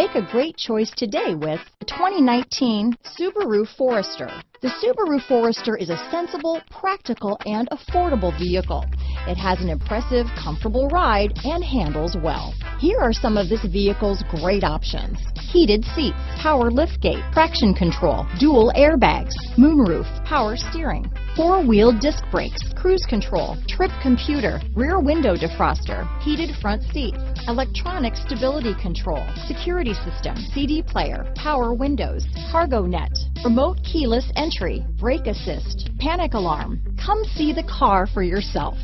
Make a great choice today with the 2019 Subaru Forester. The Subaru Forester is a sensible, practical, and affordable vehicle. It has an impressive, comfortable ride and handles well. Here are some of this vehicle's great options. Heated seats, power liftgate, traction control, dual airbags, moonroof, power steering, four-wheel disc brakes, cruise control, trip computer, rear window defroster, heated front seats, electronic stability control, security system, CD player, power windows, cargo net, remote keyless entry, brake assist, panic alarm. Come see the car for yourself.